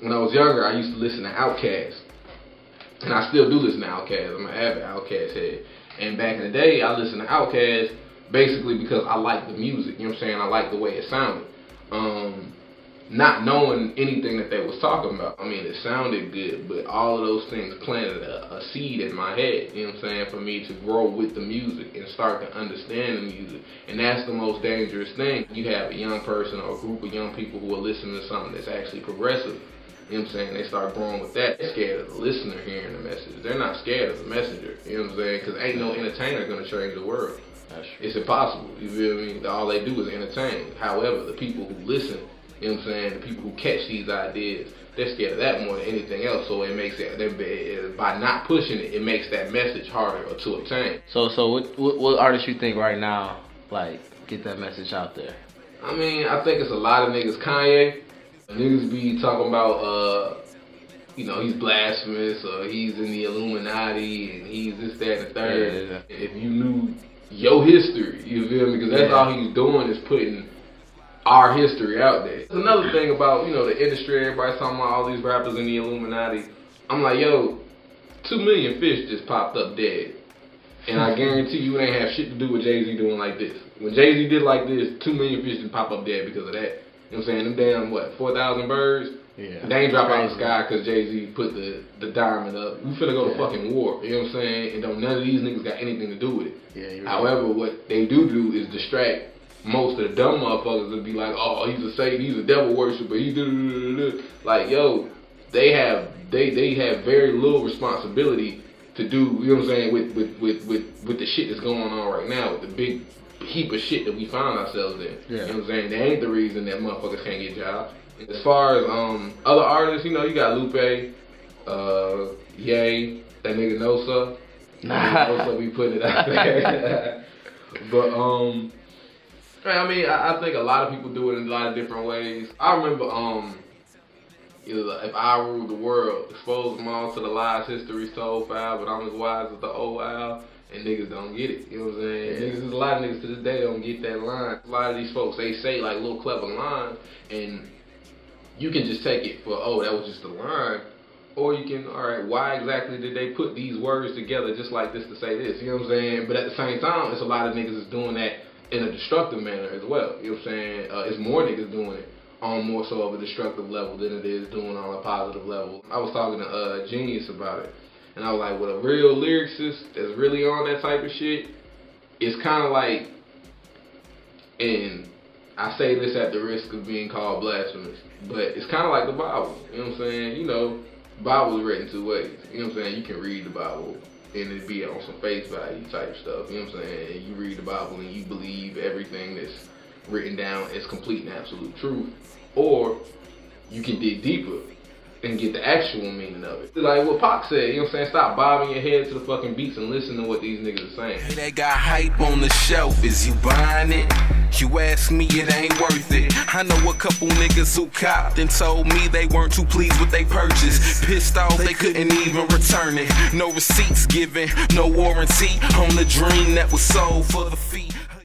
when I was younger, I used to listen to Outkast. And I still do listen to Outkast. I'm an avid Outkast head. And back in the day, I listened to Outkast basically because I like the music. You know what I'm saying? I like the way it sounded. Um, not knowing anything that they was talking about. I mean, it sounded good, but all of those things planted a, a, seed in my head, you know what I'm saying, for me to grow with the music and start to understand the music. And that's the most dangerous thing. You have a young person or a group of young people who are listening to something that's actually progressive. You know what I'm saying? They start growing with that. They're scared of the listener hearing the message. They're not scared of the messenger. You know what I'm saying? Because ain't no entertainer going to change the world. It's impossible. You feel me? All they do is entertain. However, the people who listen you know what I'm saying? The people who catch these ideas, they're scared of that more than anything else. So it makes it by not pushing it, it makes that message harder to obtain. So, so what, what, what artists you think right now like get that message out there? I mean, I think it's a lot of niggas. Kanye, niggas be talking about, uh, you know, he's blasphemous or he's in the Illuminati and he's this, that, and the third. Yeah. If you knew your history, you feel me? Because that's yeah. all he's doing is putting our history out there. There's another thing about, you know, the industry, everybody's talking about all these rappers in the Illuminati. I'm like, yo, two million fish just popped up dead. And I guarantee you it ain't have shit to do with Jay-Z doing like this. When Jay-Z did like this, two million fish just pop up dead because of that. You know what I'm saying? Them damn, what, 4,000 birds? Yeah. They ain't drop out of the sky because Jay-Z put the, the diamond up. We finna go yeah. to fucking war. You know what I'm saying? And don't, none of these niggas got anything to do with it. Yeah, However, right. what they do do is distract most of the dumb motherfuckers would be like, oh, he's a Satan, he's a devil worshiper, he do like, yo, they have they they have very little responsibility to do, you know what I'm saying, with with with with, with the shit that's going on right now, with the big heap of shit that we find ourselves in. Yeah. You know what I'm saying? That ain't the reason that motherfuckers can't get jobs. As far as um other artists, you know, you got Lupe, uh, Ye, that nigga No Suh. Nah. No Suh, we put it out there. but um I mean, I, I, think a lot of people do it in a lot of different ways. I remember, um, if I ruled the world, expose them all to the lies history told foul, but I'm as wise as the old owl, and niggas don't get it. You know what I'm saying? Yeah. Niggas, there's a lot of niggas to this day don't get that line. A lot of these folks, they say like little clever lines, and you can just take it for, oh, that was just a line. Or you can, all right, why exactly did they put these words together just like this to say this? You know what I'm saying? But at the same time, it's a lot of niggas that's doing that in a destructive manner as well. You know what I'm saying? Uh, it's more niggas doing it on more so of a destructive level than it is doing on a positive level. I was talking to uh, Genius about it, and I was like, with a real lyricist that's really on that type of shit, it's kind of like, and I say this at the risk of being called blasphemous, but it's kind of like the Bible. You know what I'm saying? You know, Bible is written two ways. You know what I'm saying? You can read the Bible and it be on some face value type stuff. You know what I'm saying? And you read the Bible and you believe everything that's written down is complete and absolute truth. Or you can dig deeper and get the actual meaning of it. Like what Pac said, you know what I'm saying? Stop bobbing your head to the fucking beats and listen to what these niggas are saying. They got hype on the shelf, is you buying it? You ask me, it ain't worth it. I know a couple niggas who copped and told me they weren't too pleased with they purchase. Pissed off, they couldn't even return it. No receipts given, no warranty on the dream that was sold for the fee.